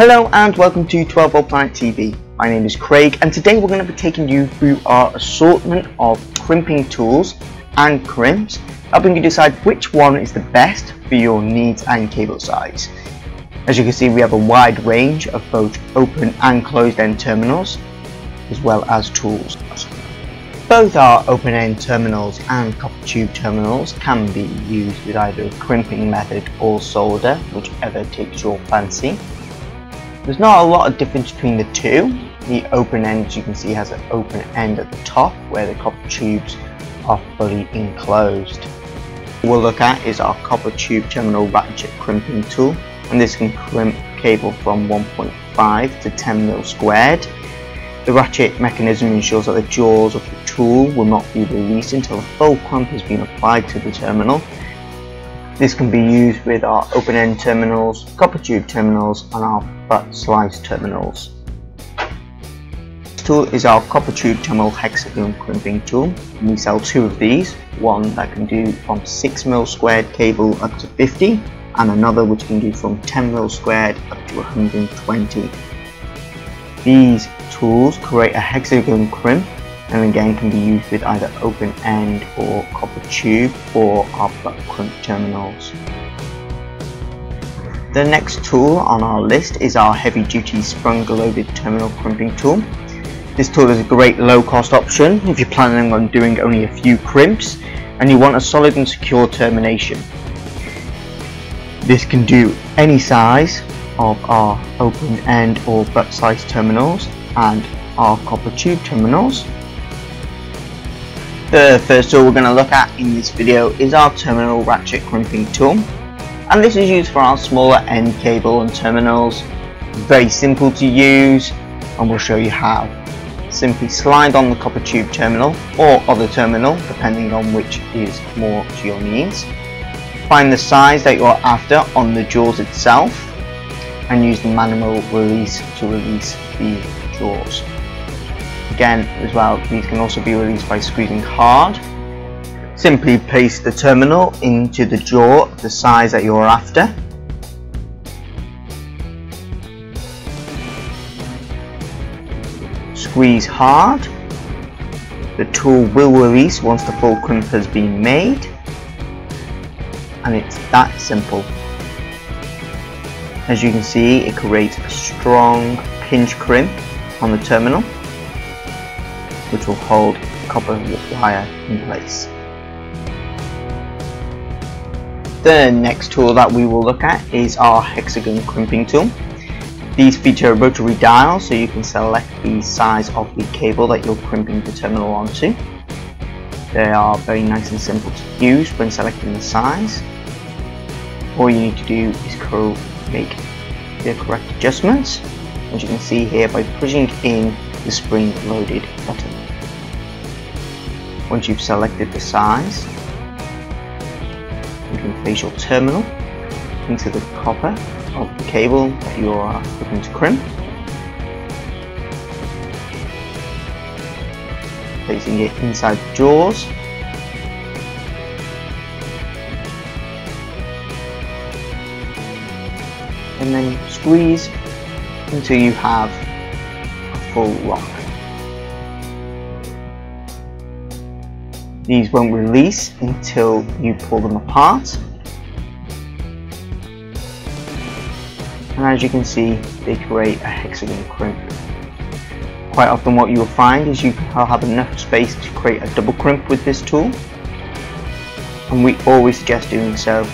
Hello and welcome to 12 Volt Planet TV. My name is Craig and today we're going to be taking you through our assortment of crimping tools and crimps, helping you decide which one is the best for your needs and cable size. As you can see we have a wide range of both open and closed end terminals as well as tools. Both our open-end terminals and copper tube terminals can be used with either a crimping method or solder, whichever takes your fancy. There's not a lot of difference between the two. The open end, as you can see, has an open end at the top where the copper tubes are fully enclosed. What we'll look at is our copper tube terminal ratchet crimping tool and this can crimp cable from 1.5 to 10 mil squared the ratchet mechanism ensures that the jaws of the tool will not be released until a full crimp has been applied to the terminal. This can be used with our open-end terminals, copper tube terminals and our butt splice terminals. This tool is our copper tube terminal hexagon crimping tool. We sell two of these, one that can do from 6mm squared cable up to 50 and another which can do from 10mm squared up to 120. These tools create a hexagon crimp and again can be used with either open end or copper tube or our butt crimp terminals. The next tool on our list is our heavy duty sprung loaded terminal crimping tool. This tool is a great low cost option if you're planning on doing only a few crimps and you want a solid and secure termination. This can do any size of our open end or butt splice terminals and our copper tube terminals. The first tool we're going to look at in this video is our terminal ratchet crimping tool and this is used for our smaller end cable and terminals. Very simple to use and we'll show you how. Simply slide on the copper tube terminal or other terminal depending on which is more to your needs. Find the size that you're after on the jaws itself and use the manual release to release the jaws. Again as well these can also be released by squeezing hard. Simply place the terminal into the jaw the size that you're after. Squeeze hard. The tool will release once the full crimp has been made and it's that simple. As you can see, it creates a strong pinch crimp on the terminal, which will hold the copper wire in place. The next tool that we will look at is our hexagon crimping tool. These feature a rotary dial so you can select the size of the cable that you're crimping the terminal onto. They are very nice and simple to use when selecting the size. All you need to do is make the correct adjustments as you can see here by pushing in the spring loaded button. Once you've selected the size you can place your terminal into the copper of the cable that you are looking to crimp placing it inside the jaws and then squeeze until you have a full lock. These won't release until you pull them apart. And as you can see, they create a hexagon crimp. Quite often what you will find is you have enough space to create a double crimp with this tool. And we always suggest doing so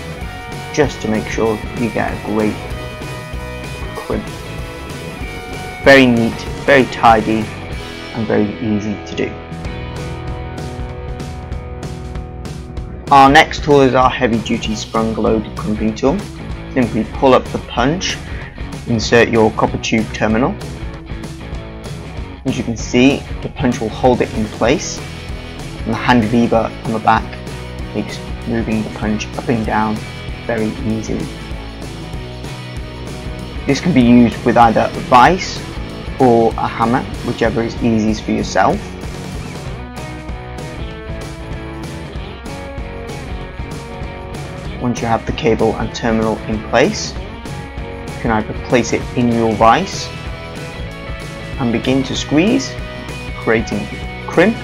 just to make sure you get a great crimp. very neat, very tidy and very easy to do. Our next tool is our heavy duty sprung loaded crimping tool. Simply pull up the punch, insert your copper tube terminal. As you can see, the punch will hold it in place and the hand lever on the back makes moving the punch up and down very easily. This can be used with either a vise or a hammer, whichever is easiest for yourself. Once you have the cable and terminal in place, you can either place it in your vise and begin to squeeze, creating crimp,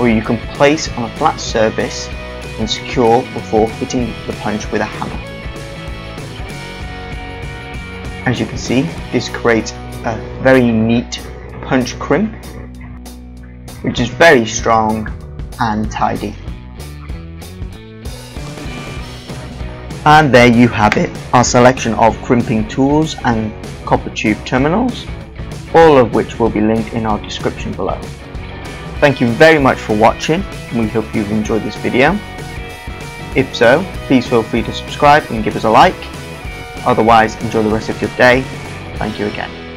or you can place on a flat surface and secure before hitting the punch with a hammer. As you can see, this creates a very neat punch crimp, which is very strong and tidy. And there you have it, our selection of crimping tools and copper tube terminals, all of which will be linked in our description below. Thank you very much for watching, we hope you've enjoyed this video. If so, please feel free to subscribe and give us a like. Otherwise, enjoy the rest of your day. Thank you again.